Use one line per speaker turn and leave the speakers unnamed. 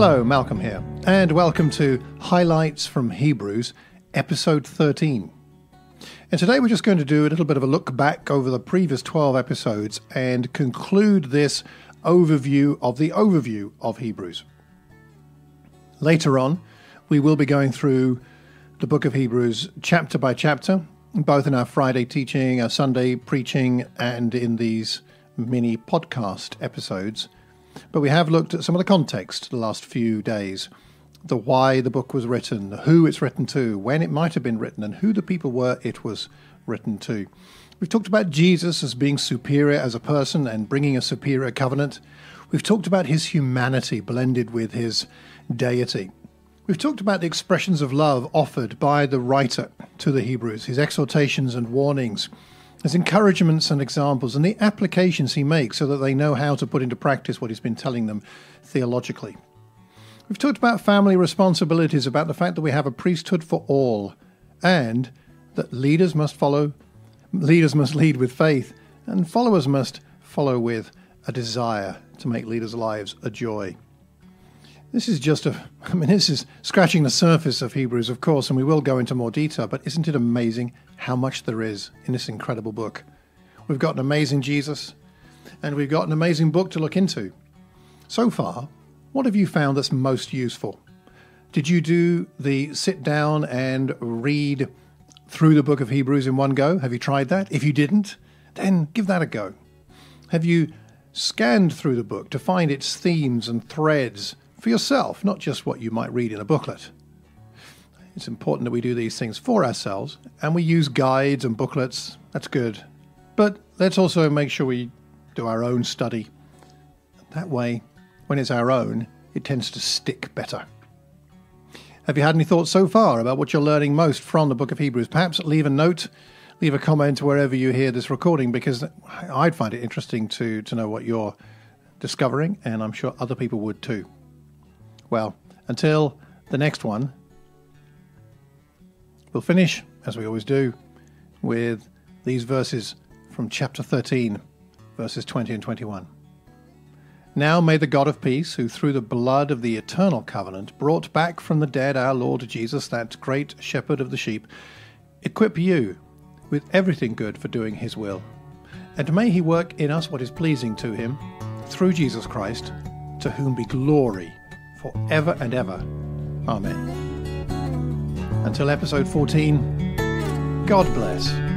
Hello, Malcolm here, and welcome to Highlights from Hebrews, episode 13. And today we're just going to do a little bit of a look back over the previous 12 episodes and conclude this overview of the overview of Hebrews. Later on, we will be going through the book of Hebrews chapter by chapter, both in our Friday teaching, our Sunday preaching, and in these mini podcast episodes. But we have looked at some of the context the last few days the why the book was written, who it's written to, when it might have been written, and who the people were it was written to. We've talked about Jesus as being superior as a person and bringing a superior covenant. We've talked about his humanity blended with his deity. We've talked about the expressions of love offered by the writer to the Hebrews, his exhortations and warnings, his encouragements and examples, and the applications he makes so that they know how to put into practice what he's been telling them theologically. We've talked about family responsibilities, about the fact that we have a priesthood for all, and that leaders must follow, leaders must lead with faith, and followers must follow with a desire to make leaders' lives a joy. This is just a, I mean, this is scratching the surface of Hebrews, of course, and we will go into more detail, but isn't it amazing how much there is in this incredible book? We've got an amazing Jesus, and we've got an amazing book to look into. So far, what have you found that's most useful? Did you do the sit down and read through the book of Hebrews in one go? Have you tried that? If you didn't, then give that a go. Have you scanned through the book to find its themes and threads for yourself, not just what you might read in a booklet? It's important that we do these things for ourselves and we use guides and booklets. That's good. But let's also make sure we do our own study. That way, when it's our own, it tends to stick better. Have you had any thoughts so far about what you're learning most from the book of Hebrews? Perhaps leave a note, leave a comment wherever you hear this recording, because I'd find it interesting to, to know what you're discovering, and I'm sure other people would too. Well, until the next one, we'll finish, as we always do, with these verses from chapter 13, verses 20 and 21. Now may the God of peace, who through the blood of the eternal covenant brought back from the dead our Lord Jesus, that great shepherd of the sheep, equip you with everything good for doing his will. And may he work in us what is pleasing to him, through Jesus Christ, to whom be glory for ever and ever. Amen. Until episode 14, God bless.